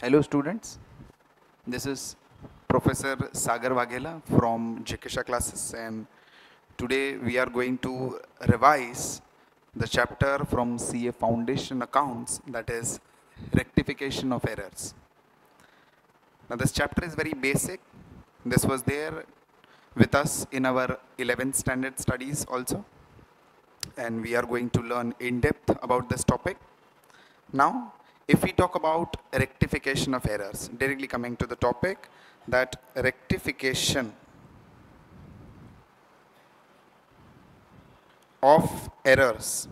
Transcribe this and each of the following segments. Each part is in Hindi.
Hello students, this is Professor Sagar Waghela from Jikisha classes and today we are going to revise the chapter from CA Foundation accounts that is rectification of errors. Now this chapter is very basic. This was there with us in our 11th standard studies also and we are going to learn in depth about this topic. Now if we talk about rectification of errors, directly coming to the topic that rectification of errors.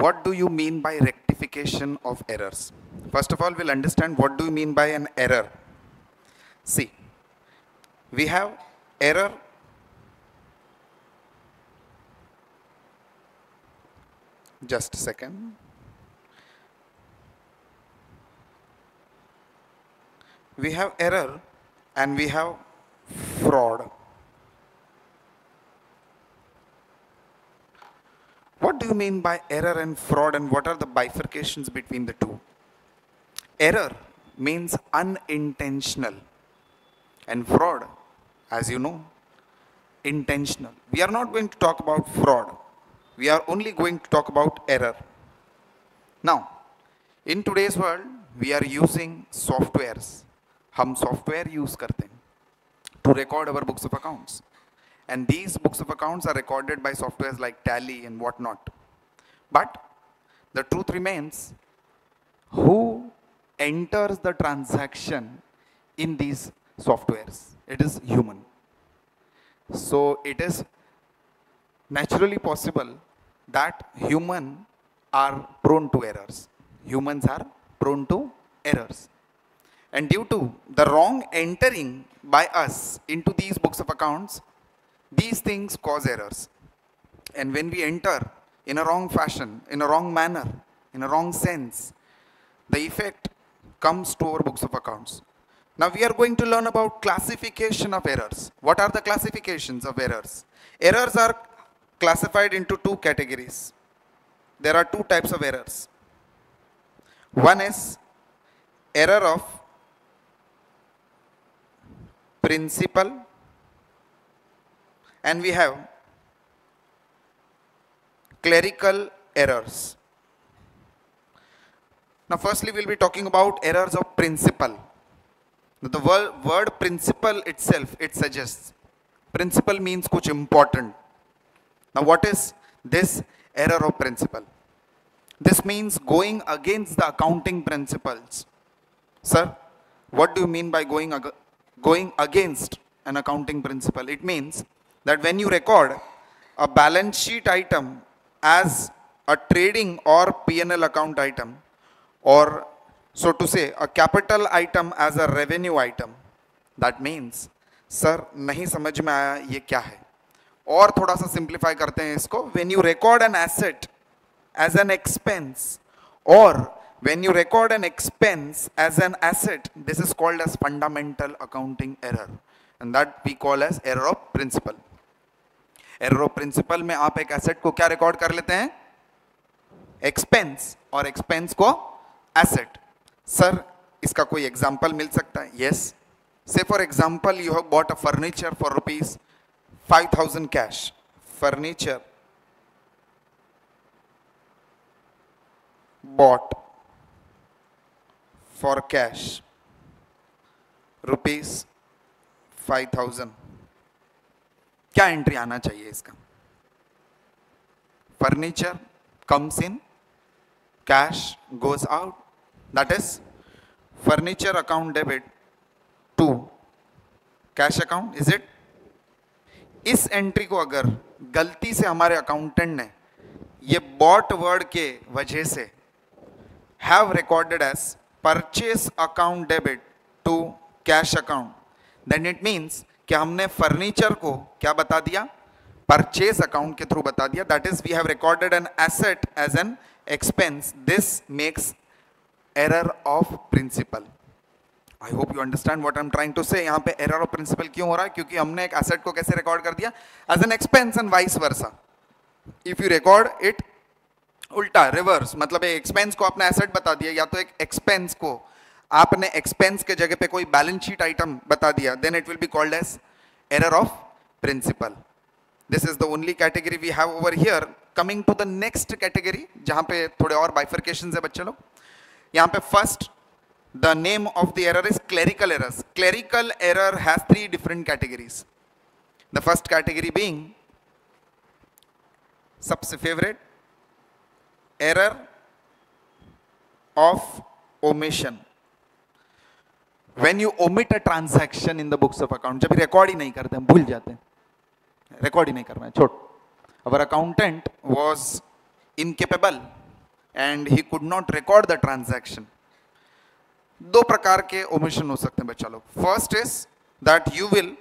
What do you mean by rectification of errors? First of all, we'll understand what do you mean by an error. See, we have error just a second. We have error and we have fraud. What do you mean by error and fraud and what are the bifurcations between the two? Error means unintentional and fraud as you know intentional. We are not going to talk about fraud we are only going to talk about error. Now, in today's world, we are using softwares. हम software use करते हैं to record our books of accounts. And these books of accounts are recorded by softwares like Tally and whatnot. But the truth remains, who enters the transaction in these softwares? It is human. So it is naturally possible that human are prone to errors. Humans are prone to errors. And due to the wrong entering by us into these books of accounts, these things cause errors. And when we enter in a wrong fashion, in a wrong manner, in a wrong sense, the effect comes to our books of accounts. Now we are going to learn about classification of errors. What are the classifications of errors? Errors are classified into two categories. There are two types of errors. One is error of principle and we have clerical errors. Now firstly we'll be talking about errors of principle. The word, word principle itself, it suggests. Principle means kuch important. Now what is this error of principle? This means going against the accounting principles. Sir, what do you mean by going, ag going against an accounting principle? It means that when you record a balance sheet item as a trading or P&L account item or so to say a capital item as a revenue item that means sir nahi samajh mein aaya ye kya hai और थोड़ा सा सिंप्लीफाई करते हैं इसको. When you record an asset as an expense और when you record an expense as an asset this is called as fundamental accounting error and that we call as error of principle error of principle में आप एक एसेट को क्या रिकॉर्ड कर लेते हैं? एक्सपेंस और एक्सपेंस को एसेट सर इसका कोई एग्ज़ाम्पल मिल सकता है? Yes say for example you have bought a furniture for rupees 5000 cash, furniture, bought for cash, rupees 5000 क्या एंट्री आना चाहिए इसका? Furniture comes in cash goes out that is furniture account debit to cash account is it इस एंट्री को अगर गलती से हमारे अकाउंटेंट ने ये बॉट वर्ड के वजह से have recorded as purchase account debit to cash account then it means कि हमने फर्नीचर को क्या बता दिया? परचेज अकाउंट के थ्रू बता दिया। That is we have recorded an asset as an expense this makes error of principle I hope you understand what I am trying to say यहाँ पे एरर ऑफ़ प्रिंसिपल क्यों हो रहा है? क्योंकि हमने एक एसेट को कैसे रिकॉर्ड कर दिया? As an expense and vice versa if you record it उल्टा रिवर्स मतलब एक एक्सपेंस को आपने एसेट बता दिया, या तो एक एक्सपेंस को आपने एक्सपेंस के जगह पे कोई बैलेंस शीट आइटम बता दिया then it will be called as error of principle this is the only category we have over here coming to the next category जहाँ पे थोड़े और बाइफर्केशन है बच्चे लोग. यहाँ पे first the name of the error is clerical errors clerical error has three different categories the first category being सबसे favourite error of omission when you omit a transaction in the books of account जब रिकॉर्ड ही नहीं करते हम भूल जाते हैं रिकॉर्ड ही नहीं करना है छोट our accountant was incapable and he could not record the transaction दो प्रकार के ओमिशन हो सकते हैं बच्चा लोग। First is that you will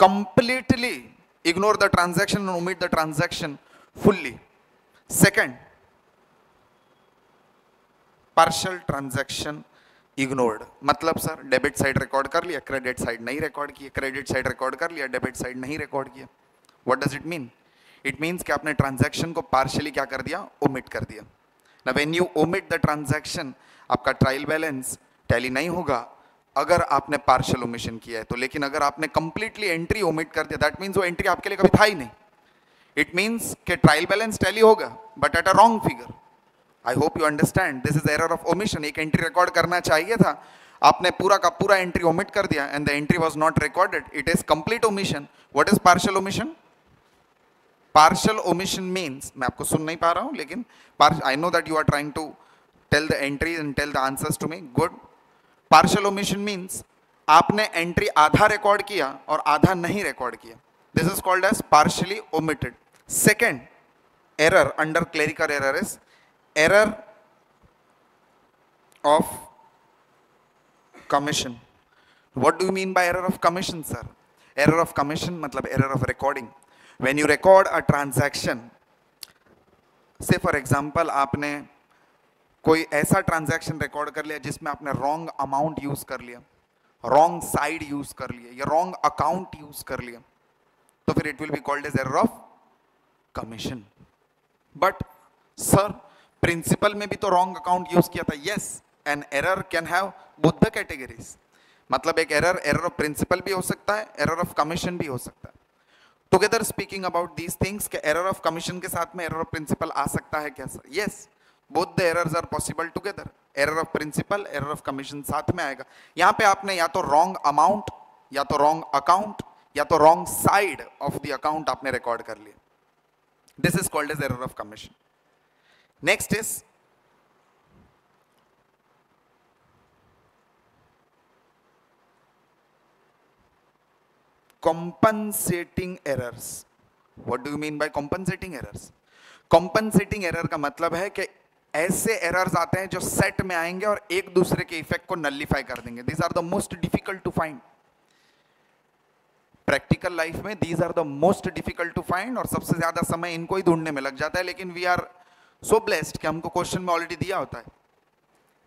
completely ignore the transaction and omit the transaction fully. Second, partial transaction ignored मतलब सर डेबिट साइड रिकॉर्ड कर लिया क्रेडिट साइड नहीं रिकॉर्ड किया क्रेडिट साइड रिकॉर्ड कर लिया डेबिट साइड नहीं रिकॉर्ड किया। What does it mean it means कि आपने ट्रांजैक्शन को पार्शियली क्या कर दिया? ओमिट कर दिया। ना when you omit the transaction आपका ट्रायल बैलेंस टैली नहीं होगा। अगर आपने पार्शियल ओमिशन किया है तो लेकिन अगर आपने कंप्लीटली एंट्री ओमिट कर दिया दैट मीन्स वो एंट्री आपके लिए कभी था ही नहीं। इट मीन्स के ट्रायल बैलेंस टैली होगा but at a wrong figure I hope you understand this is error of omission एक एंट्री रिकॉर्ड करना चाहिए था। आपने पूरा का पूरा एंट्री ओमिट कर दिया and the entry was not recorded it is complete omission what is partial omission partial omission means मैं आपको सुन नहीं पा रहा हूँ, लेकिन I know that you are trying to tell the entry and tell the answers to me good partial omission means आपने एंट्री आधा रिकॉर्ड किया और आधा नहीं रिकॉर्ड किया. This is called as partially omitted second error under clerical error is error of commission what do you mean by of commission, sir? Error of commission मतलब error of recording. When you record a transaction, say for example, आपने कोई ऐसा ट्रांजैक्शन रिकॉर्ड कर लिया जिसमें आपने रॉन्ग अमाउंट यूज़ कर लिया रॉन्ग साइड यूज़ कर लिया, या रॉन्ग अकाउंट यूज़ कर लिया तो फिर it will be called as error of commission but sir principle में भी तो रॉन्ग अकाउंट यूज़ किया था yes an error can have both categories मतलब एक एरर एरर ऑफ़ प्रिंसिपल भी हो सकता है एरर ऑफ़ कमीशन भी हो सकता है. Together speaking about these things के एरर ऑफ़ कमीशन के साथ में एरर ऑफ़ प्रिंसिपल आ सकता है क्या sir yes both the errors are possible together error of principle error of commission साथ में आएगा। यहाँ पे आपने या तो रॉन्ग अमाउंट या तो रॉन्ग अकाउंट या तो wrong side of the account आपने रिकॉर्ड कर लिया। This is called as error of commission next is compensating errors. What do you mean by compensating errors? Compensating error का मतलब है कि ऐसे एरर्स आते हैं जो सेट में आएँगे और एक दूसरे के इफ़ेक्ट को नलिफाई कर देंगे। These are the most difficult to find practical life में these are the most difficult to find और सबसे ज़्यादा समय इनको ही ढूँढने में लग जाता है, लेकिन वी आर सो ब्लेस्ड कि हमको क्वेश्चन में ऑलरेडी दिया होता है।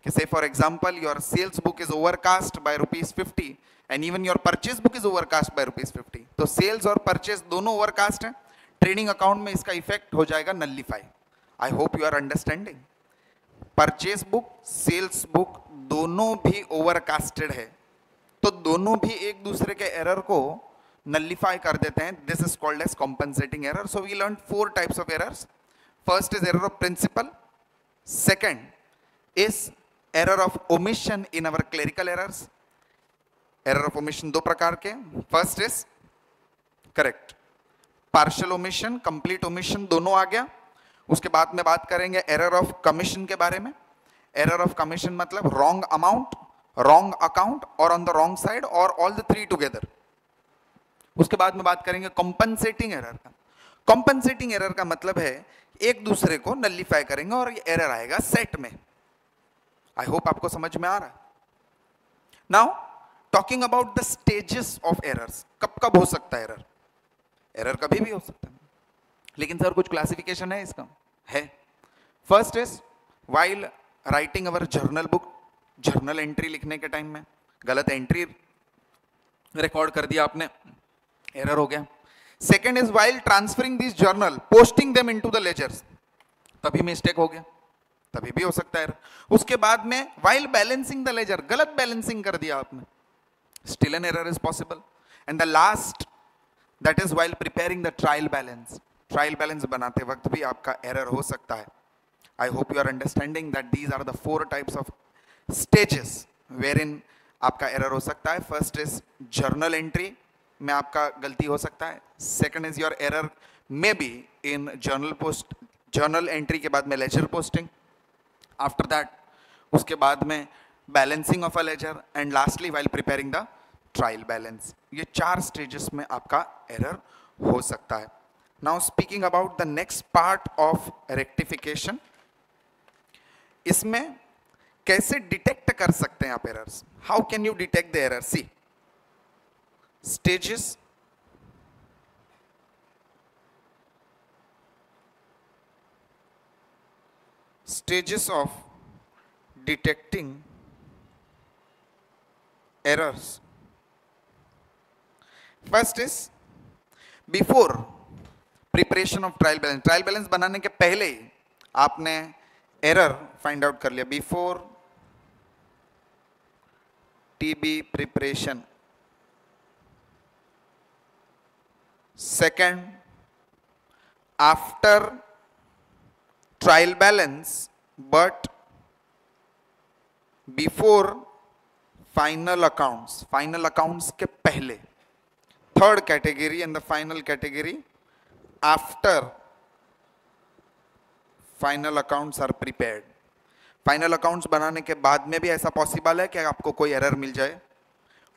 कि say for example your sales book is overcast by rupees fifty and even your purchase book is overcast by rupees fifty तो सेल्स और परचेज दोनों ओवरकास्ट है। ट्रेडिंग अकाउंट में इसका इफ़ेक्ट हो जाएगा nullify I hope you are understanding purchase book sales book दोनों भी ओवरकास्टेड है। तो दोनों भी एक दूसरे के एरर को नल्लीफाई कर देते हैं। This is called as compensating error so we learn four types of errors first is error of principle second is error of omission in our clerical errors error of omission दो प्रकार के first is correct partial omission complete omission दोनों आ गया। उसके बाद में बात करेंगे एरर ऑफ़ कमीशन के बारे में। एरर ऑफ़ कमीशन मतलब रॉन्ग अमाउंट रॉन्ग अकाउंट और ऑन द रॉन्ग साइड और ऑल द थ्री टुगेदर उसके बाद में बात करेंगे कॉम्पनसेटिंग एरर का। कॉम्पनसेटिंग एरर का मतलब है एक दूसरे को नल्लीफाई करेंगे और ये एरर आएगा सेट में। आई होप आपको समझ में आ रहा है। Now talking about the stages of errors कब कब हो सकता है एरर एरर कभी भी हो सकता है। लेकिन सर कुछ क्लासिफिकेशन है इसका? है। First is while writing our journal book journal entry लिखने के टाइम में, गलत एंट्री रिकॉर्ड कर दिया आपने एरर हो गया। Second is while transferring this journal posting them into the ledgers तभी मिस्टेक हो गया, तभी भी हो सकता है उसके बाद में वाइल बैलेंसिंग द लेजर गलत बैलेंसिंग कर दिया आपने। An error is possible and the last that is while preparing the trial balance trial balance बनाते वक्त भी आपका एरर हो सकता है I hope you are understanding that these are the four types of stages wherein आपका एरर हो सकता है फ़र्स्ट इज़ जर्नल एंट्री में आपका गलती हो सकता है second is your error may be in journal post journal entry के बाद में लेजर पोस्टिंग आफ्टर दैट उसके बाद में balancing of a ledger and lastly while preparing the trial balance ये चार स्टेजेस में आपका एरर हो सकता है. Now speaking about the next part of rectification इसमें कैसे डिटेक्ट कर सकते हैं आप errors how can you detect the error see stages stages of detecting errors first is before preparation of trial balance trial balance बनाने के पहले आपने एरर फाइंड आउट कर लिया. Before TB preparation second after trial balance but before final accounts final accounts के पहले. Third category and the final category after final accounts are prepared final accounts बनाने के बाद में भी ऐसा पॉसिबल है कि आपको कोई एरर मिल जाए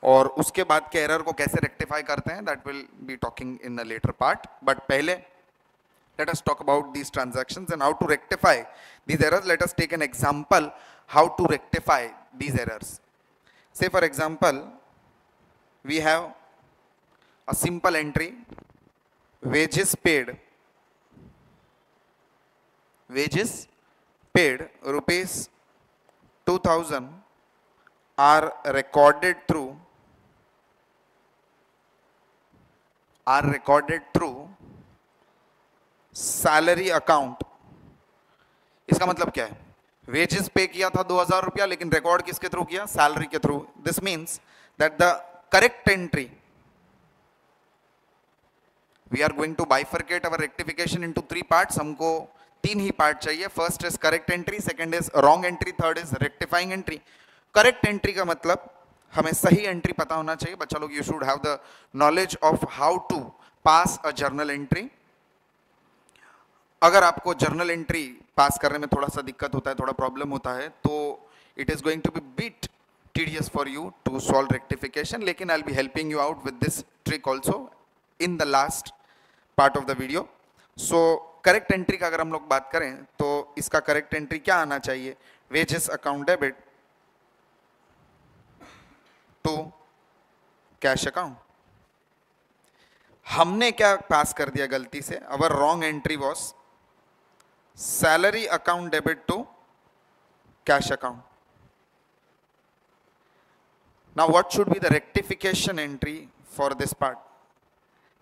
और उसके बाद के एरर को कैसे रेक्टिफाई करते हैं that will be talking in a later part but पहले let us talk about these transactions and how to rectify these errors. Let us take an example how to rectify these errors. Say for example, we have a simple entry, wages paid, wages paid rupees 2000 are recorded through are recorded through salary account इसका मतलब क्या है वेजेस पे किया था दो हज़ार रुपया लेकिन रिकॉर्ड किसके थ्रू किया सैलरी के through this means that the correct entry we are going to bifurcate our rectification into three parts हमको तीन ही पार्ट चाहिए. First is correct entry second is wrong entry third is rectifying entry correct entry का मतलब हमें सही एंट्री पता होना चाहिए. बच्चा लोग you should have the knowledge of how to pass a journal entry अगर आपको जर्नल एंट्री पास करने में थोड़ा सा दिक्कत होता है, थोड़ा प्रॉब्लम होता है तो it is going to be bit for you to solve rectification. लेकिन I'll be helping you out with this trick also in the last part of the video so correct entry का अगर हम लोग बात करें तो इसका करेक्ट एंट्री क्या आना चाहिए? Wages account debit to cash account हमने क्या पास कर दिया गलती से? Our wrong entry was salary account debit to cash account now what should be the rectification entry for this part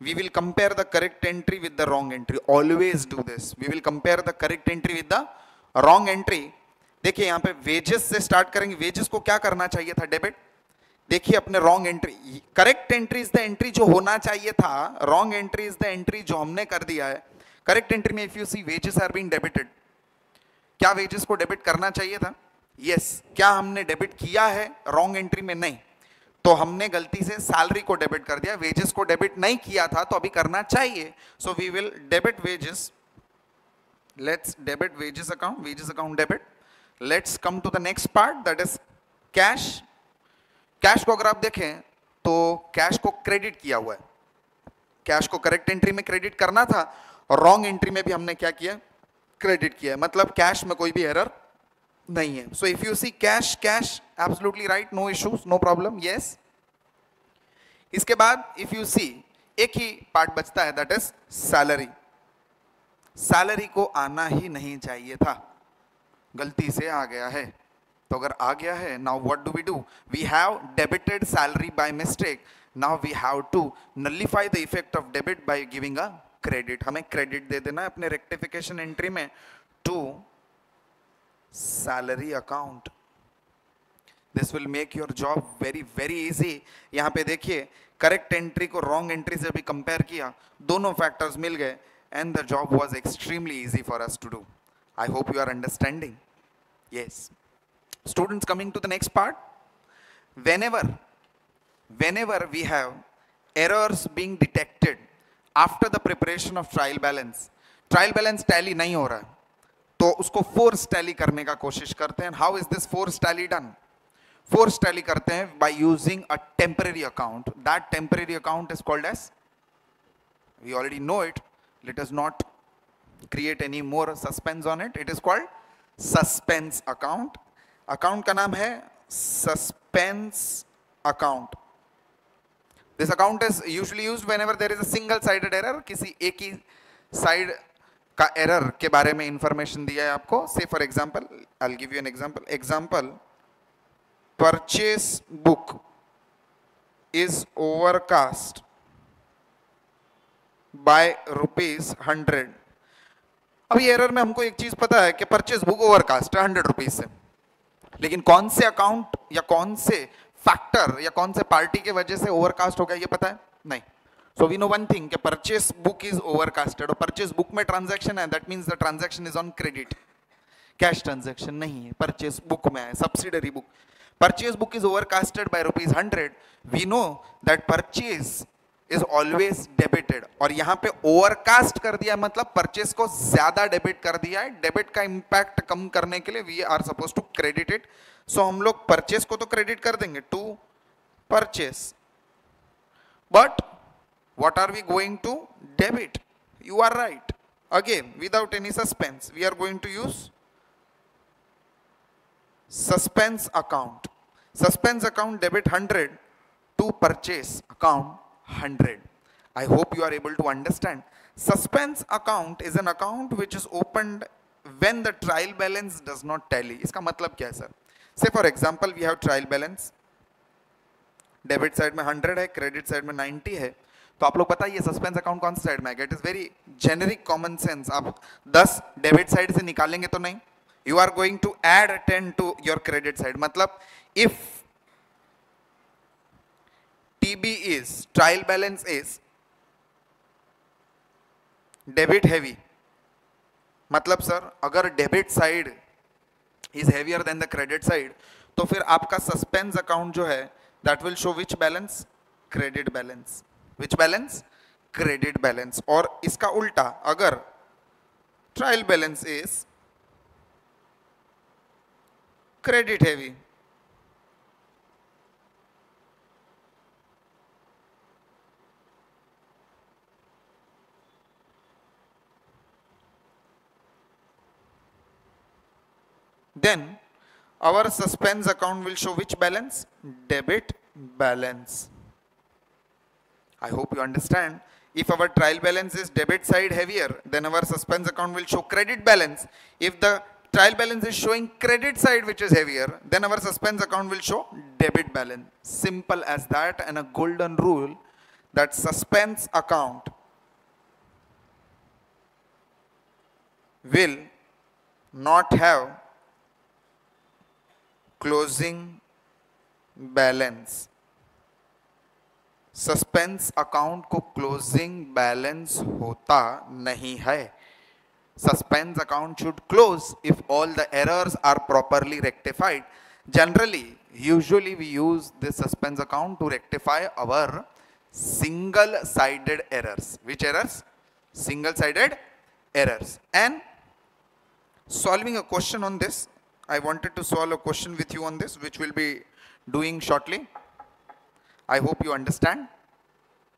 We will compare the correct entry with the wrong entry. Always do this. We will compare the correct entry with the wrong entry. देखिए, यहाँ पे वेजेस से स्टार्ट करेंगे वेजेस को क्या करना चाहिए था डेबिट देखिए, अपने wrong entry correct entry is the entry जो होना चाहिए था wrong entry is the entry जो हमने कर दिया है करेक्ट एंट्री में if you see wages are being debited क्या वेजेस को डेबिट करना चाहिए था यस yes. क्या हमने डेबिट किया है रॉन्ग एंट्री में नहीं तो हमने गलती से सैलरी को डेबिट कर दिया वेजेस को डेबिट नहीं किया था तो अभी करना चाहिए। So we will debit wages let's debit wages account wages account debit let's come to the next part that is cash cash को अगर आप देखें तो कैश को क्रेडिट किया हुआ है। कैश को करेक्ट एंट्री में क्रेडिट करना था और रॉन्ग एंट्री में भी हमने क्या किया? क्रेडिट किया मतलब कैश में कोई भी एरर नहीं है। So if you see cash cash absolutely right no issues no problem yes इसके बाद इफ़ यू सी एक ही पार्ट बचता है दैट इज़ सैलरी सैलरी को आना ही नहीं चाहिए था। गलती से आ गया है। तो अगर आ गया है now what do we do we have debited salary by mistake now we have to nullify the effect of debit by giving a credit. हमें क्रेडिट दे देना है अपने रेक्टिफिकेशन एंट्री में। To salary account this will make your job very very easy यहाँ पे देखिए करेक्ट एंट्री को रॉन्ग एंट्री से भी कंपेयर किया दोनों फैक्टर्स मिल गए and the job was extremely easy for us to do I hope you are understanding yes students coming to the next part whenever whenever we have errors being detected after the preparation of trial balance trial balance tally nahi ho raha तो उसको फोर्स टैली करने का कोशिश करते हैं। How is this force tally done force tally करते हैं by using a temporary account that temporary account is called as we already know it let us not create any more suspense on it. It is called suspense account. Account का नाम है suspense account this account is usually used whenever there is a single sided error किसी एक ही साइड का एरर के बारे में इंफॉर्मेशन दिया है आपको। Say for example I give you an example example purchase book is overcast by rupees hundred अभी एरर में हमको एक चीज़ पता है कि परचेस बुक ओवरकास्ट है हंड्रेड रुपीज़ से। लेकिन कौन से अकाउंट या कौन से फैक्टर या कौन से पार्टी के वजह से ओवरकास्ट हो गया, ये पता है? नहीं। So we know one thing कि परचेस बुक इज़ ओवरकास्टेड और परचेस बुक में ट्रांजैक्शन है that means the transaction is on credit cash transaction नहीं है परचेस बुक में है subsidiary book purchase book is overcasted by rupees hundred we know that purchase is always debited और यहाँ पे ओवरकास्ट कर दिया मतलब परचेस को ज़्यादा डेबिट कर दिया है। डेबिट का इंपैक्ट कम करने के लिए we are suppose to credit it so हम लोग परचेस को तो क्रेडिट कर देंगे to purchase but what are we going to debit you are right again without any suspense we are going to use suspense account suspense account debit 100 to purchase account 100. I hope you are able to understand. Suspense account is an account which is opened when the trial balance does not tally. इसका मतलब क्या है sir Say for example we have trial balance. Debit side में 100 है क्रेडिट साइड में 90 है तो आप लोग बताइए सस्पेंस अकाउंट कौन सा साइड में है it is very generic common sense आप 10 डेबिट साइड से निकालेंगे तो नहीं। You are going to add 10 to your credit side मतलब if TB is, trial balance is debit heavy मतलब सर अगर debit side is heavier then the credit side तो फिर आपका सस्पेंस अकाउंट जो है that will show which balance credit balance which balance credit balance और इसका उल्टा अगर trial balance is credit heavy Then our suspense account will show which balance? Debit balance. I hope you understand. If our trial balance is debit side heavier, then our suspense account will show credit balance. If the trial balance is showing credit side which is heavier, then our suspense account will show debit balance. Simple as that and a golden rule that suspense account will not have closing balance suspense account को क्लोजिंग बैलेंस होता नहीं है। Suspense account should close if all the errors are properly rectified. Generally, usually we use this suspense account to rectify our single sided errors which errors single sided errors and solving a question on this I wanted to solve a question with you on this which will be doing shortly I hope you understand.